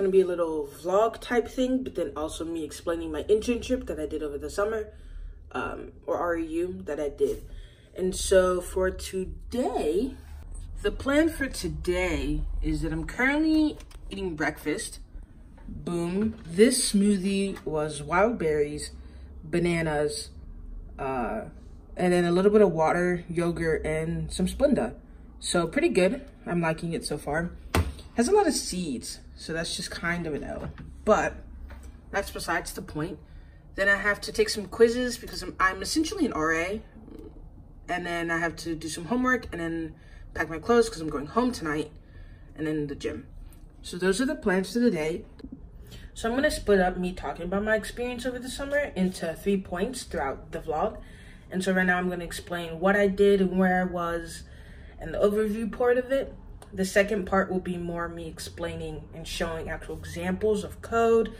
going to be a little vlog type thing, but then also me explaining my internship that I did over the summer, um, or REU that I did. And so for today, the plan for today is that I'm currently eating breakfast. Boom. This smoothie was wild berries, bananas, uh, and then a little bit of water, yogurt, and some Splenda. So pretty good. I'm liking it so far. Has a lot of seeds, so that's just kind of an L. But that's besides the point. Then I have to take some quizzes because I'm, I'm essentially an RA. And then I have to do some homework and then pack my clothes because I'm going home tonight and then the gym. So those are the plans for the day. So I'm going to split up me talking about my experience over the summer into three points throughout the vlog. And so right now I'm going to explain what I did and where I was and the overview part of it. The second part will be more me explaining and showing actual examples of code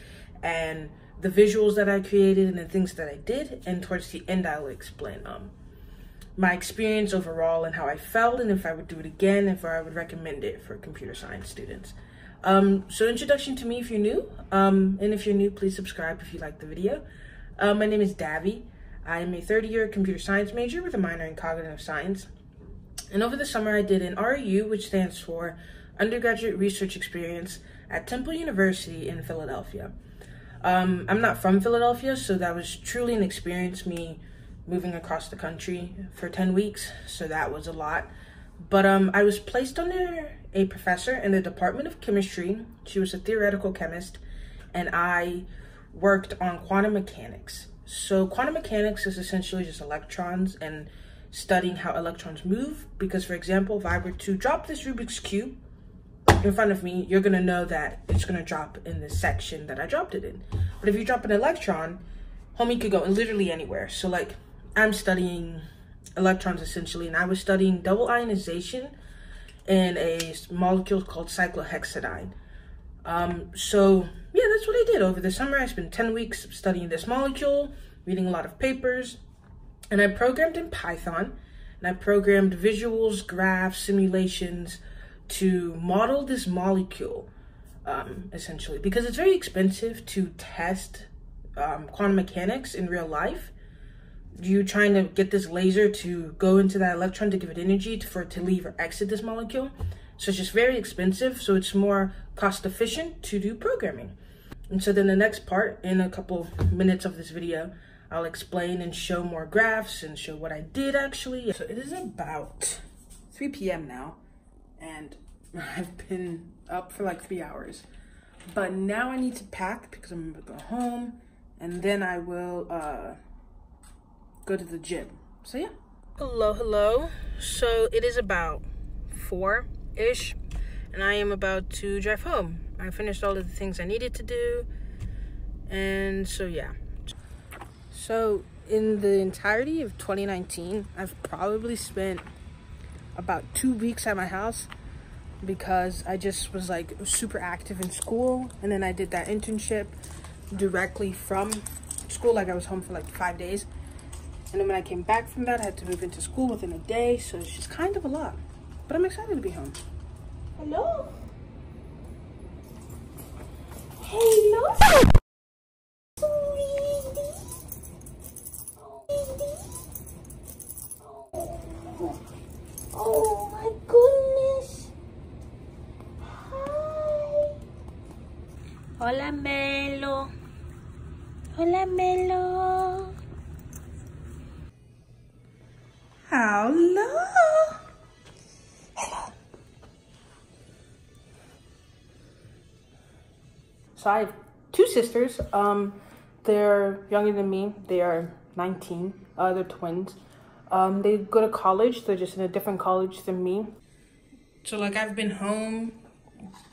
and the visuals that I created and the things that I did. And towards the end, I will explain um, my experience overall and how I felt and if I would do it again, if I would recommend it for computer science students. Um, so introduction to me if you're new, um, and if you're new, please subscribe if you like the video. Uh, my name is Davi. I am a third year computer science major with a minor in cognitive science. And over the summer, I did an REU, which stands for Undergraduate Research Experience at Temple University in Philadelphia. Um, I'm not from Philadelphia, so that was truly an experience, me moving across the country for 10 weeks, so that was a lot. But um, I was placed under a professor in the Department of Chemistry. She was a theoretical chemist, and I worked on quantum mechanics. So quantum mechanics is essentially just electrons and studying how electrons move. Because for example, if I were to drop this Rubik's Cube in front of me, you're gonna know that it's gonna drop in the section that I dropped it in. But if you drop an electron, homie could go literally anywhere. So like I'm studying electrons essentially, and I was studying double ionization in a molecule called cyclohexadiene. Um, so yeah, that's what I did over the summer. I spent 10 weeks studying this molecule, reading a lot of papers, and I programmed in Python, and I programmed visuals, graphs, simulations to model this molecule, um, essentially, because it's very expensive to test um, quantum mechanics in real life. You trying to get this laser to go into that electron to give it energy to, for it to leave or exit this molecule. So it's just very expensive. So it's more cost efficient to do programming. And so then the next part in a couple minutes of this video, I'll explain and show more graphs and show what I did actually. So it is about 3 p.m. now and I've been up for like three hours. But now I need to pack because I'm gonna go home and then I will uh, go to the gym. So yeah. Hello, hello. So it is about four-ish and I am about to drive home. I finished all of the things I needed to do. And so yeah. So in the entirety of 2019, I've probably spent about two weeks at my house because I just was like super active in school. And then I did that internship directly from school. Like I was home for like five days. And then when I came back from that, I had to move into school within a day. So it's just kind of a lot. But I'm excited to be home. Hello? Hello? Hola Melo. Hola Melo. Hello. Hello. So I have two sisters. Um, they're younger than me. They are 19. Uh, they're twins. Um, they go to college. They're just in a different college than me. So like I've been home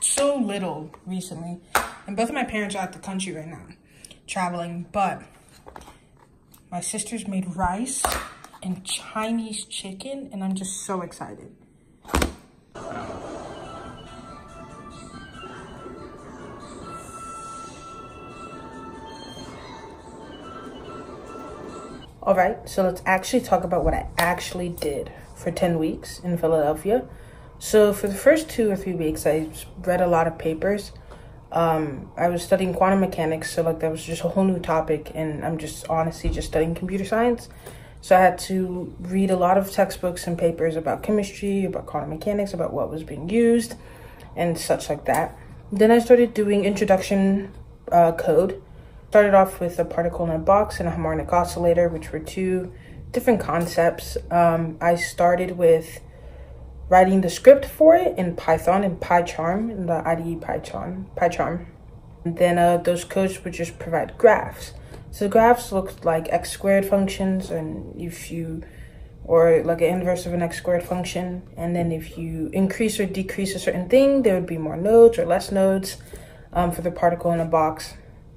so little recently. And both of my parents are out the country right now, traveling. But my sisters made rice and Chinese chicken. And I'm just so excited. All right, so let's actually talk about what I actually did for 10 weeks in Philadelphia. So for the first two or three weeks, I read a lot of papers. Um, I was studying quantum mechanics, so like that was just a whole new topic, and I'm just honestly just studying computer science. So I had to read a lot of textbooks and papers about chemistry, about quantum mechanics, about what was being used, and such like that. Then I started doing introduction uh, code. Started off with a particle in a box and a harmonic oscillator, which were two different concepts. Um, I started with writing the script for it in Python and PyCharm in the IDE PyCharm. PyCharm. And then uh, those codes would just provide graphs. So graphs looked like x squared functions, and if you, or like an inverse of an x squared function, and then if you increase or decrease a certain thing, there would be more nodes or less nodes um, for the particle in a box.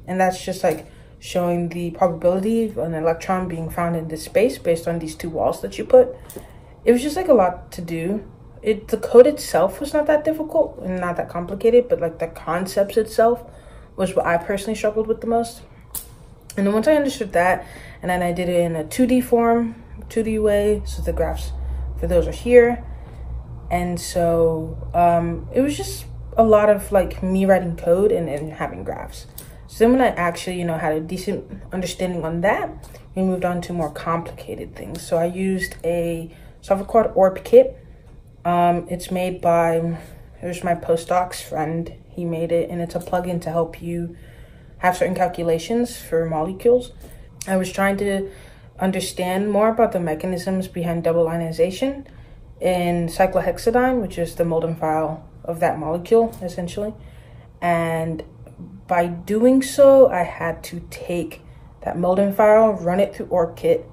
And that's just like showing the probability of an electron being found in this space based on these two walls that you put. It was just like a lot to do. It the code itself was not that difficult and not that complicated, but like the concepts itself was what I personally struggled with the most. And then once I understood that, and then I did it in a 2D form, 2D way, so the graphs for those are here. And so um, it was just a lot of like me writing code and, and having graphs. So then when I actually, you know, had a decent understanding on that, we moved on to more complicated things. So I used a software called ORBKit. Um, it's made by, here's my postdoc's friend. He made it and it's a plugin to help you have certain calculations for molecules. I was trying to understand more about the mechanisms behind double ionization in cyclohexadiene, which is the Molden file of that molecule, essentially. And by doing so, I had to take that Molden file, run it through ORBKit,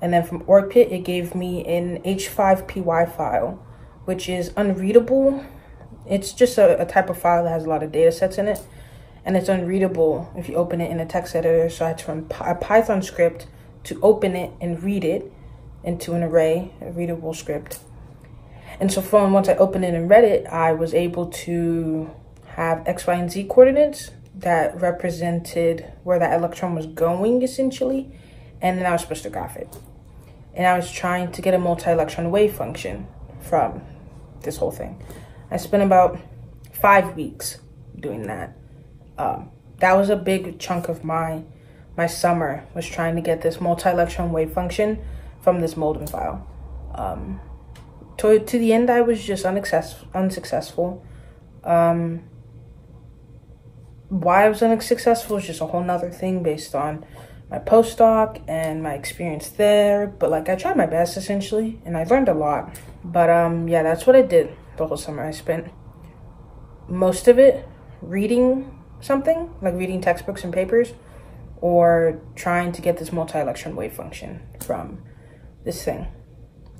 and then from ORBKit, it gave me an H5PY file, which is unreadable. It's just a, a type of file that has a lot of data sets in it and it's unreadable if you open it in a text editor. So I had to run a Python script to open it and read it into an array, a readable script. And so from once I opened it and read it, I was able to have X, Y, and Z coordinates that represented where that electron was going essentially. And then I was supposed to graph it. And I was trying to get a multi-electron wave function from this whole thing. I spent about five weeks doing that um, that was a big chunk of my my summer was trying to get this multi-electron wave function from this Molden file. Um, to, to the end, I was just unsuccessful. unsuccessful. Um, why I was unsuccessful is just a whole nother thing based on my postdoc and my experience there. But like I tried my best essentially, and I learned a lot. But um, yeah, that's what I did the whole summer. I spent most of it reading something, like reading textbooks and papers, or trying to get this multi-electron wave function from this thing.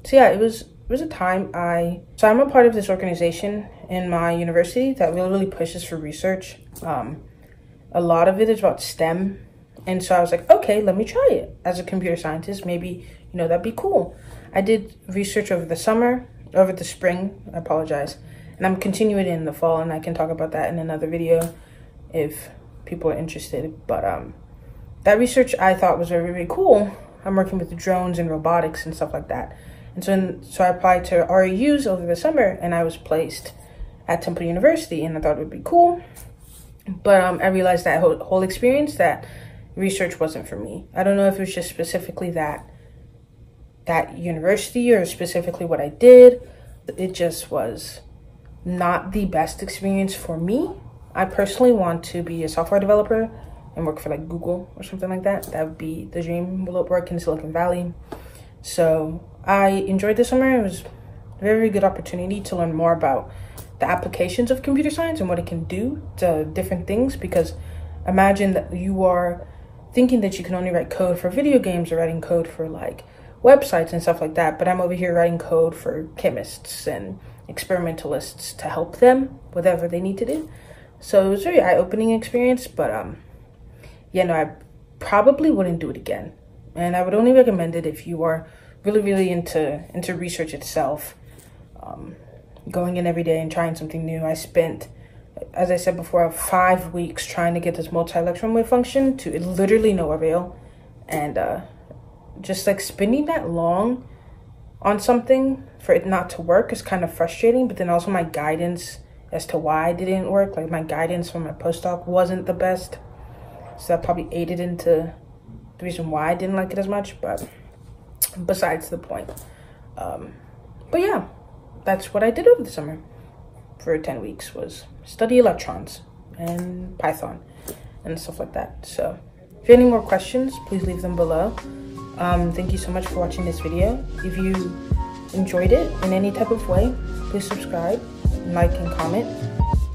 So yeah, it was it was a time I so I'm a part of this organization in my university that really really pushes for research. Um, a lot of it is about STEM, and so I was like, okay, let me try it as a computer scientist. Maybe you know that'd be cool. I did research over the summer, over the spring. I apologize, and I'm continuing in the fall, and I can talk about that in another video if people are interested. But um, that research I thought was very, very cool. I'm working with drones and robotics and stuff like that. And so, in, so I applied to REUs over the summer and I was placed at Temple University and I thought it would be cool. But um, I realized that whole, whole experience that research wasn't for me. I don't know if it was just specifically that that university or specifically what I did. It just was not the best experience for me I personally want to be a software developer and work for like Google or something like that. That would be the dream. Work in Silicon Valley. So I enjoyed the summer. It was a very good opportunity to learn more about the applications of computer science and what it can do to different things. Because imagine that you are thinking that you can only write code for video games or writing code for like websites and stuff like that. But I'm over here writing code for chemists and experimentalists to help them whatever they need to do. So it was a very eye-opening experience, but um, yeah, no, I probably wouldn't do it again. And I would only recommend it if you are really, really into into research itself. Um, going in every day and trying something new. I spent, as I said before, five weeks trying to get this multi-electron wave function to literally no avail. And uh, just like spending that long on something for it not to work is kind of frustrating, but then also my guidance as to why it didn't work, like my guidance from my postdoc wasn't the best. So that probably aided into the reason why I didn't like it as much, but besides the point. Um, but yeah, that's what I did over the summer for 10 weeks was study electrons and Python and stuff like that. So if you have any more questions, please leave them below. Um, thank you so much for watching this video. If you enjoyed it in any type of way, please subscribe, like, and comment.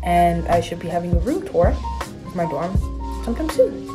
And I should be having a room tour of my dorm sometime soon.